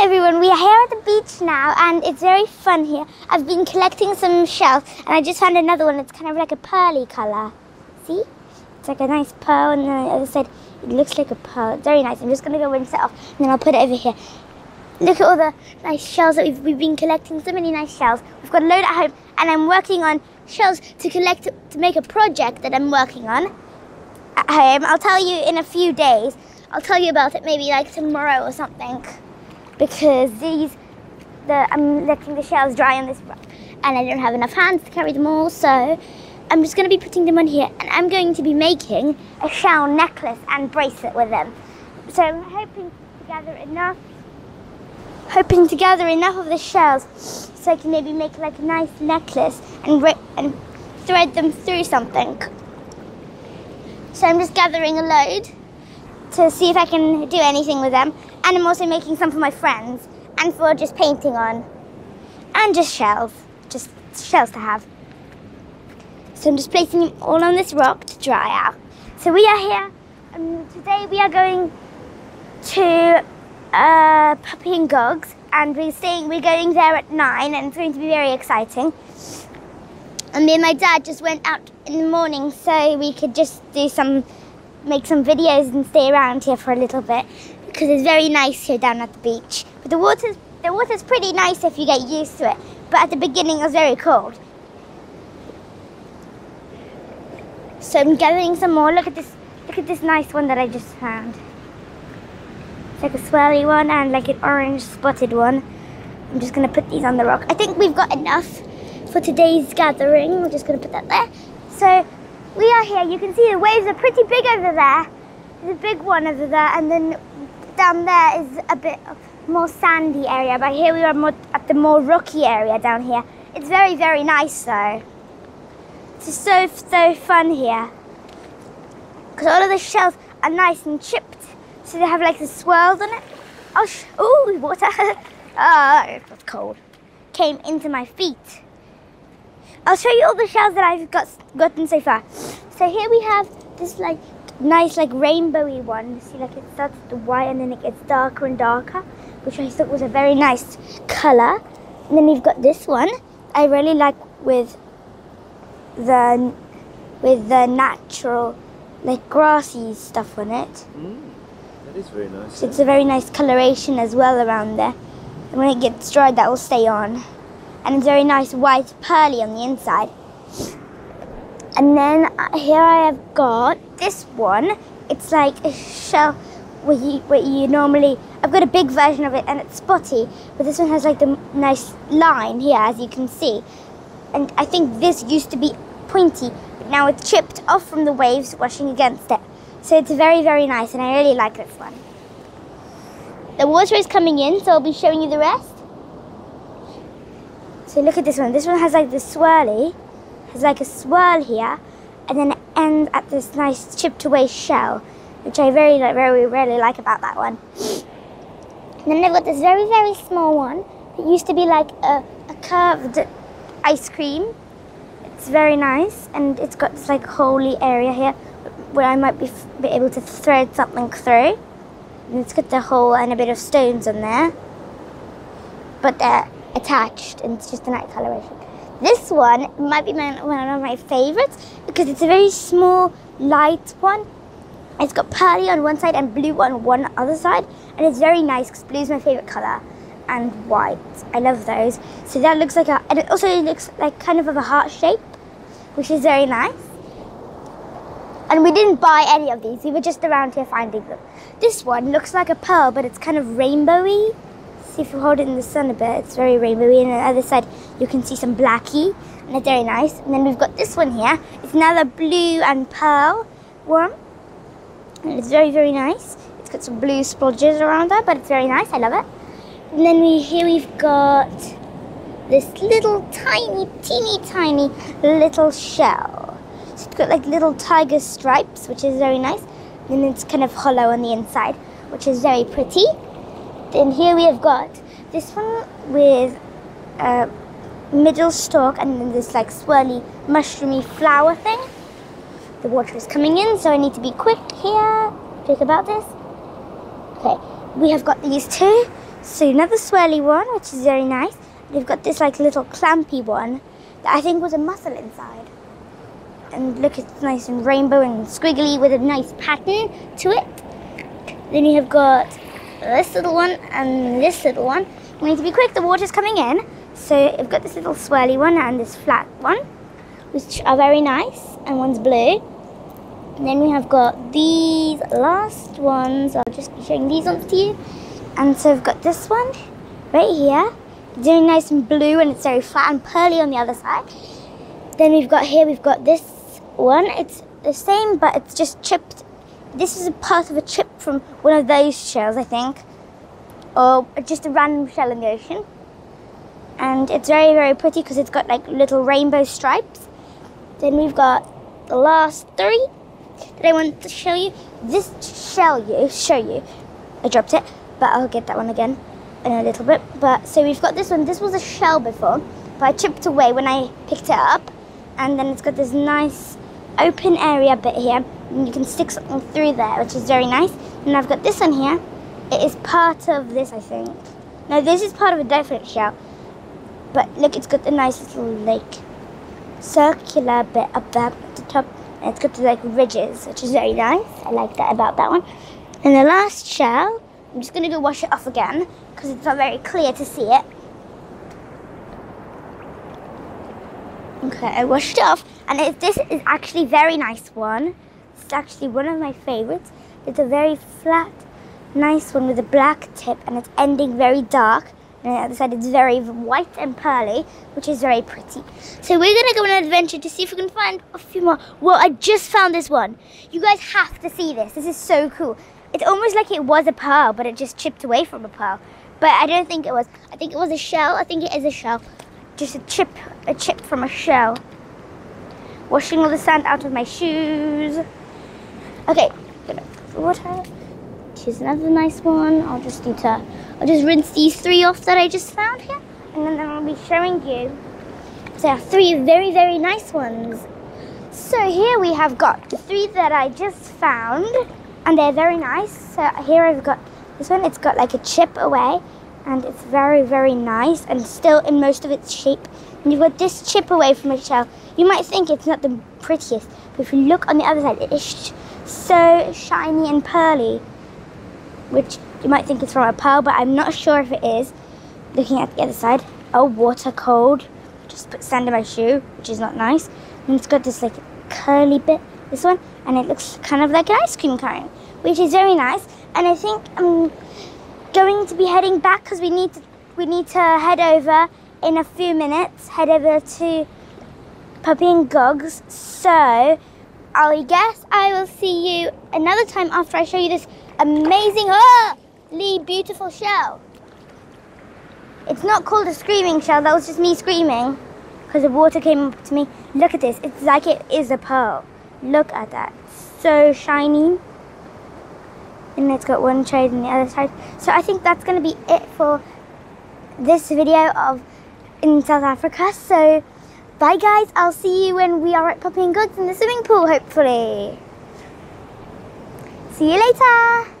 Everyone, we are here at the beach now and it's very fun here. I've been collecting some shells and I just found another one. It's kind of like a pearly colour. See? It's like a nice pearl and then on the other side it looks like a pearl. It's very nice. I'm just going to go rinse it off and then I'll put it over here. Look at all the nice shells that we've, we've been collecting. So many nice shells. We've got a load at home and I'm working on shells to collect to make a project that I'm working on at home. I'll tell you in a few days. I'll tell you about it maybe like tomorrow or something because these, the I'm letting the shells dry on this rock and I don't have enough hands to carry them all so I'm just going to be putting them on here and I'm going to be making a shell necklace and bracelet with them. So I'm hoping to gather enough hoping to gather enough of the shells so I can maybe make like a nice necklace and, and thread them through something. So I'm just gathering a load to see if I can do anything with them. And I'm also making some for my friends and for just painting on. And just shells, just shells to have. So I'm just placing them all on this rock to dry out. So we are here, and today we are going to uh, Puppy and Gogs, and we're staying, we're going there at nine, and it's going to be very exciting. And me and my dad just went out in the morning so we could just do some, make some videos and stay around here for a little bit because it's very nice here down at the beach. But the water's, the water's pretty nice if you get used to it. But at the beginning it was very cold. So I'm gathering some more. Look at this, look at this nice one that I just found. It's like a swirly one and like an orange spotted one. I'm just gonna put these on the rock. I think we've got enough for today's gathering. We're just gonna put that there. So we are here. You can see the waves are pretty big over there. There's a big one over there and then down there is a bit more sandy area. But here we are more at the more rocky area down here. It's very, very nice though. It's just so, so fun here. Because all of the shells are nice and chipped. So they have like the swirls on it. Oh, oh water. Oh, it was cold. Came into my feet. I'll show you all the shells that I've got gotten so far. So here we have this like nice like rainbowy one. See like it starts with the white and then it gets darker and darker, which I thought was a very nice colour. And then you've got this one. I really like with the with the natural like grassy stuff on it. Mm, that is very nice. So it's a very nice coloration as well around there. And when it gets dried that will stay on. And it's very nice white pearly on the inside. And then uh, here I have got this one. It's like a shell where you, where you normally, I've got a big version of it and it's spotty, but this one has like the nice line here as you can see. And I think this used to be pointy, but now it's chipped off from the waves washing against it. So it's very, very nice and I really like this one. The water is coming in, so I'll be showing you the rest. So look at this one. This one has like the swirly, has like a swirl here, and then it ends at this nice chipped away shell, which I very, very, really like about that one. And then they've got this very, very small one. It used to be like a, a curved ice cream. It's very nice, and it's got this like holy area here where I might be, be able to thread something through. And it's got the hole and a bit of stones in there. But they're attached and it's just a nice coloration. This one might be one of my favorites because it's a very small, light one. It's got pearly on one side and blue on one other side. And it's very nice because blue is my favorite color and white. I love those. So that looks like a, and it also looks like kind of of a heart shape, which is very nice. And we didn't buy any of these. We were just around here finding them. This one looks like a pearl, but it's kind of rainbowy. See if you hold it in the sun a bit, it's very rainbowy. And on the other side, you can see some blacky, and it's very nice. And then we've got this one here. It's another blue and pearl one. And it's very, very nice. It's got some blue splodges around there, but it's very nice. I love it. And then we here we've got this little tiny, teeny tiny little shell. So it's got like little tiger stripes, which is very nice. And it's kind of hollow on the inside, which is very pretty. Then here we have got this one with a middle stalk and then this like swirly mushroomy flower thing. The water is coming in, so I need to be quick here. Quick about this. Okay, we have got these two. So another swirly one, which is very nice. They've got this like little clampy one that I think was a mussel inside. And look, it's nice and rainbow and squiggly with a nice pattern to it. Then you have got this little one and this little one. We need to be quick, the water's coming in. So I've got this little swirly one and this flat one, which are very nice, and one's blue. And then we have got these last ones. I'll just be showing these ones to you. And so I've got this one right here. Very nice and blue and it's very flat and pearly on the other side. Then we've got here, we've got this one. It's the same, but it's just chipped. This is a part of a chip from one of those shells, I think. Or just a random shell in the ocean. And it's very, very pretty because it's got like little rainbow stripes. Then we've got the last three that I want to show you. This shell you show you. I dropped it, but I'll get that one again in a little bit. But so we've got this one. This was a shell before, but I chipped away when I picked it up. And then it's got this nice open area bit here. And you can stick something through there, which is very nice. And I've got this one here. It is part of this, I think. Now this is part of a different shell. But look, it's got the nice little like circular bit up there at the top and it's got the like ridges, which is very nice. I like that about that one. And the last shell, I'm just going to go wash it off again because it's not very clear to see it. Okay, I washed it off, and it, this is actually a very nice one. It's actually one of my favorites. It's a very flat, nice one with a black tip, and it's ending very dark. And on the other side, it's very white and pearly, which is very pretty. So we're going to go on an adventure to see if we can find a few more. Well, I just found this one. You guys have to see this. This is so cool. It's almost like it was a pearl, but it just chipped away from a pearl. But I don't think it was. I think it was a shell. I think it is a shell. Just a chip, a chip from a shell. Washing all the sand out of my shoes. Okay, water. Here's another nice one. I'll just need to I'll just rinse these three off that I just found here. And then I'll be showing you. So are three very, very nice ones. So here we have got the three that I just found. And they're very nice. So here I've got this one. It's got like a chip away. And it's very, very nice. And still in most of its shape. And you've got this chip away from a shell. You might think it's not the prettiest. But if you look on the other side, it is so shiny and pearly. Which you might think it's from a pearl, but I'm not sure if it is. Looking at the other side. Oh, water cold. Just put sand in my shoe, which is not nice. And it's got this like curly bit, this one, and it looks kind of like an ice cream cone, which is very nice. And I think I'm going to be heading back because we need to we need to head over in a few minutes. Head over to Puppy and Gogs. So I guess I will see you another time after I show you this amazing. Oh! beautiful shell. It's not called a screaming shell, that was just me screaming because the water came up to me. Look at this, it's like it is a pearl. Look at that, so shiny. And it's got one shade on the other side. So I think that's going to be it for this video of in South Africa. So bye guys, I'll see you when we are at Puppy and Gugs in the swimming pool hopefully. See you later.